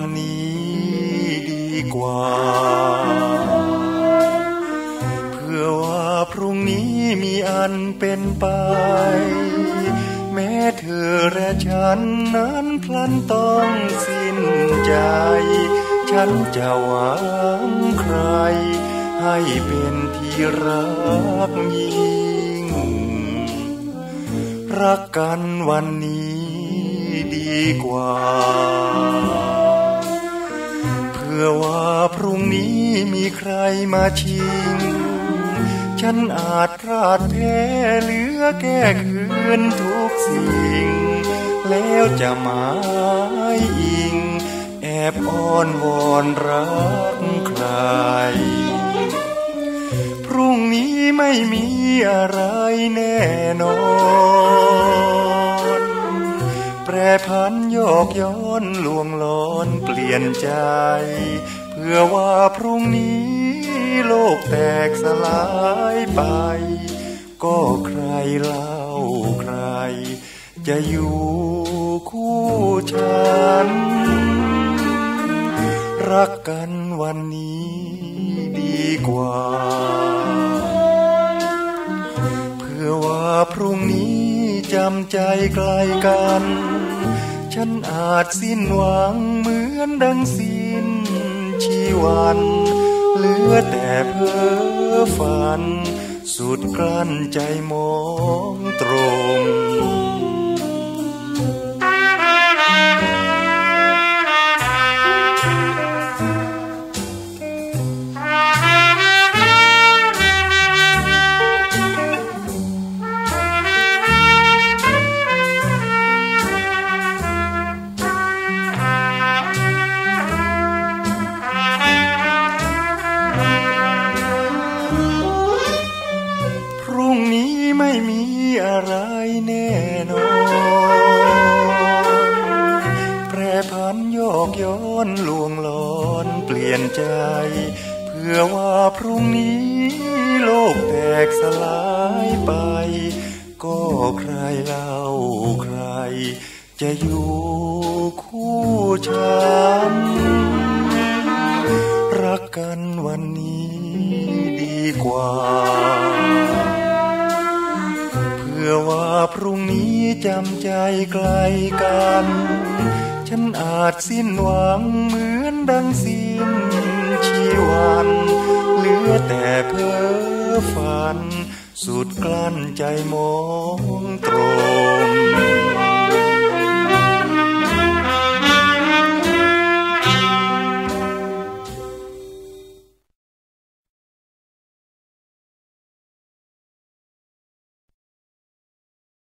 วันนี้ดีกว่า เพื่อว่าพรุ่งนี้มีอันเป็นไป แม้เธอและฉันนั้นพลันต้องสิ้นใจ ฉันจะหวังใคร ให้เป็นที่รักยิ่ง รักกันวันนี้ดีกว่า เพื่อว่าพรุ่งนี้มีใครมาชิง ฉันอาจพลาดแพ้เหลือแก้คืนทุกสิ่ง แล้วจะหมายอิง แอบอ้อนวอนรักใคร พรุ่งนี้ไม่มีอะไรแน่นอน แปรพันโยกย้อนลวงลอนเปลี่ยนใจ เพื่อว่าพรุ่งนี้โลกแตกสลายไป ก็ใครเล่าใคร จะอยู่คู่ฉัน รักกันวันนี้ดีกว่า เพื่อว่าพรุ่งนี้ จำใจไกลกัน ฉันอาจสิ้นหวังเหมือนดังสิ้นชีวันเหลือแต่เพ้อฝัน สุดกลั้นใจมองตรง อนลวงลอนเปลี่ยนใจ เพื่อว่าพรุ่งนี้โลกแตกสลายไป ก็ใครเล่าใคร จะอยู่คู่ฉัน รักกันวันนี้ดีกว่าเพื่อว่าพรุ่งนี้จำใจไกลกัน ฉันอาจสิ้นหวังเหมือนดังสิ้นชีวันเหลือแต่เพ้อฝัน สุดกลั้นใจมองตรง